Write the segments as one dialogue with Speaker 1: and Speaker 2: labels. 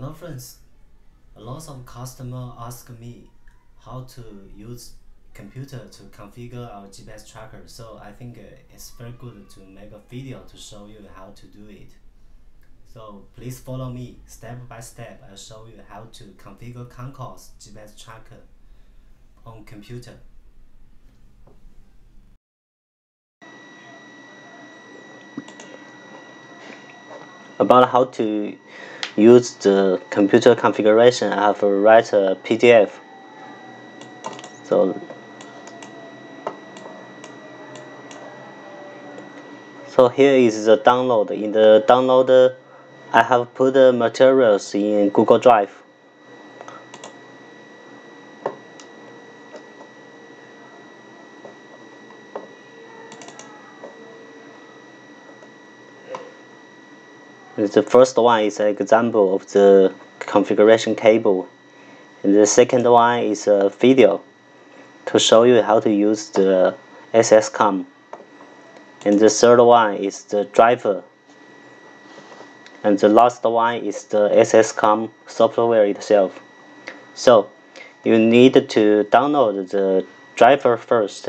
Speaker 1: Hello friends, a lot of customers ask me how to use computer to configure our GPS tracker so I think uh, it's very good to make a video to show you how to do it. So please follow me step by step I'll show you how to configure Concox GPS tracker on computer.
Speaker 2: About how to use the computer configuration, I have write a PDF. So, so here is the download. In the download, I have put the materials in Google Drive. The first one is an example of the configuration cable. And the second one is a video to show you how to use the SSCOM. And the third one is the driver. And the last one is the SSCOM software itself. So you need to download the driver first.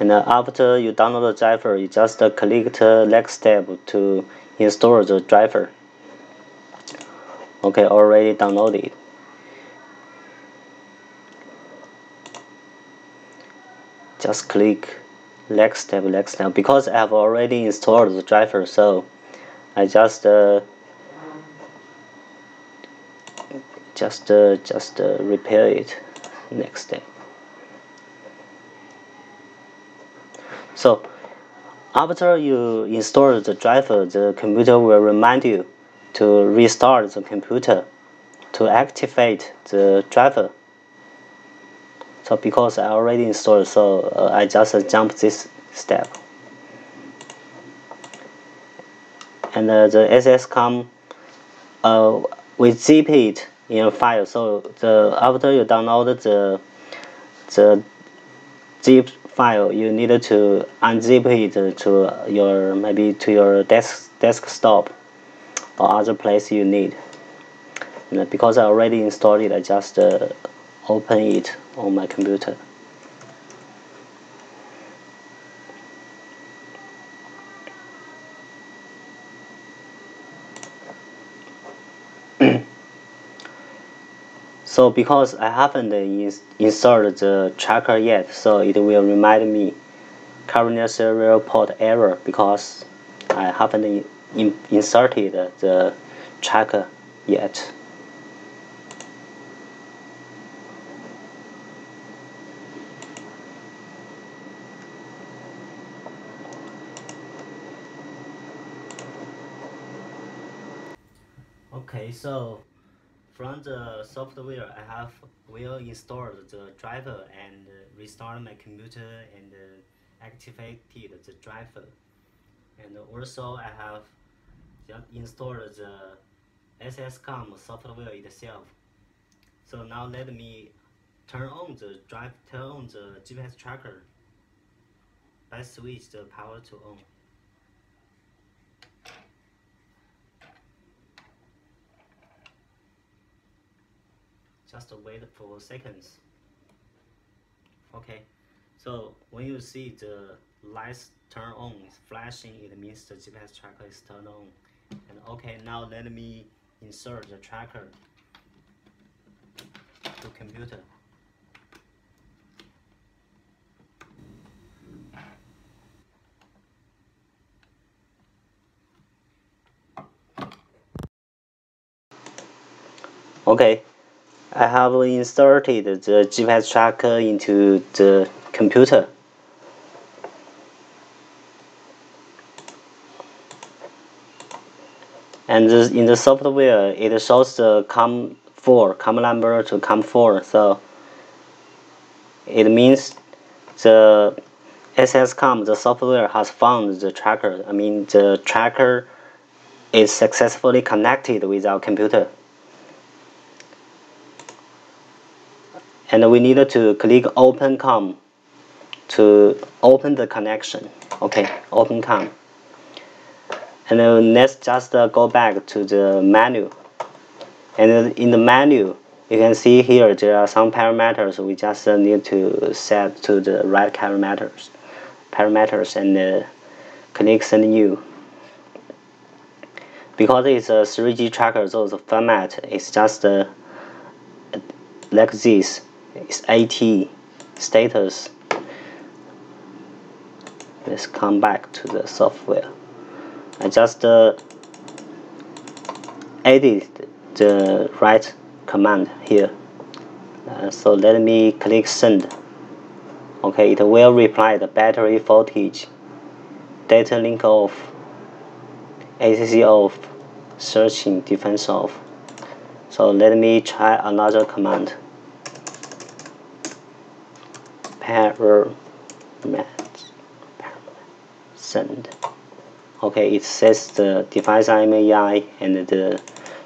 Speaker 2: And after you download the driver you just click the next step to install the driver. Okay already downloaded. Just click next step next step. Because I have already installed the driver so I just uh, just uh, just uh, repair it. Next step So after you install the driver, the computer will remind you to restart the computer to activate the driver. So because I already installed, so uh, I just uh, jump this step. And uh, the SSCOM uh, we zip it in a file. So the after you download the the zip file you need to unzip it to your maybe to your desk desktop or other place you need. And because I already installed it I just uh, open it on my computer So because I haven't ins inserted the tracker yet, so it will remind me current serial port error because I haven't in inserted the tracker yet.
Speaker 1: Okay, so from the software, I have will install the driver and restart my computer and activated the driver. And also I have installed the SSCOM software itself. So now let me turn on the drive, turn on the GPS tracker. I switch the power to on. Just wait for seconds. Okay. So when you see the lights turn on it's flashing it means the GPS tracker is turned on. And okay now let me insert the tracker to computer.
Speaker 2: Okay I have inserted the GPS tracker into the computer. And in the software, it shows the COM 4 command number to COM4 so it means the SSCOM the software has found the tracker. I mean the tracker is successfully connected with our computer and we need to click open com to open the connection. Okay open com. And then let's just uh, go back to the menu. And in the menu you can see here there are some parameters we just uh, need to set to the right parameters parameters and uh, click send new. Because it's a 3G tracker so the format is just uh, like this it's AT status. Let's come back to the software. I just uh, added the right command here. Uh, so let me click send. Okay it will reply the battery voltage data link off ACC off searching defense off so let me try another command paramet send. Okay it says the device IMEI and the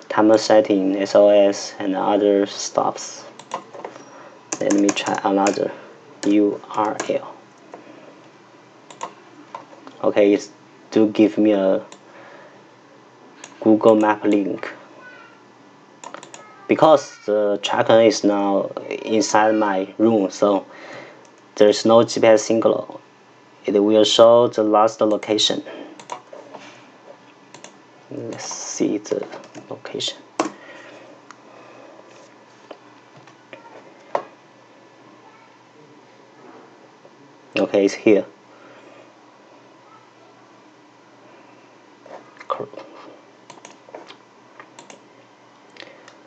Speaker 2: timer setting SOS and other stops. Let me try another URL okay it do give me a Google map link. Because the tracker is now inside my room so there's no GPS signal it will show the last location. Let's see the location. Okay it's here.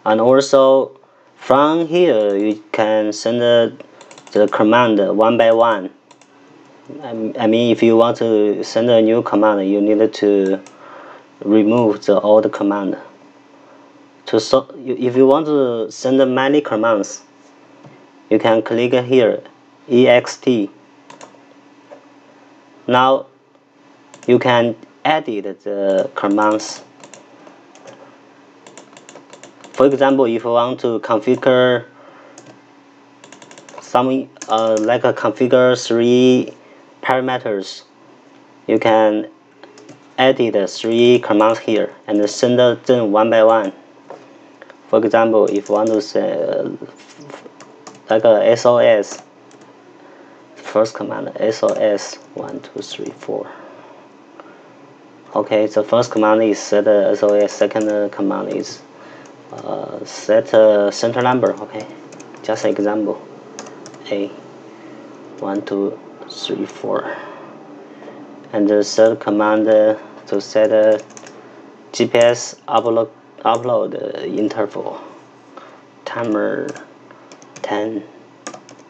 Speaker 2: And also from here you can send the, the command one by one. Um, I mean if you want to send a new command you need to remove the old command. To so if you want to send many commands you can click here ext. Now you can edit the commands. For example if you want to configure some uh, like a configure three parameters. You can edit three commands here and send them one by one. For example if you want to uh, like a SOS first command SOS one two three four. Okay the first command is set SOS second command is uh, set center number okay? Just example A one two three four. And the third command uh, to set a GPS upload upload interval. Timer 10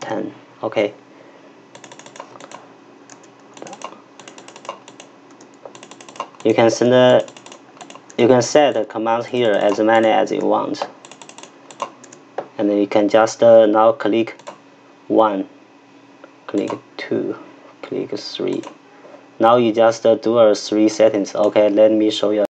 Speaker 2: 10 okay. You can send a, you can set the commands here as many as you want. And you can just uh, now click 1 click 2 click 3 now you just do a 3 settings. Okay let me show you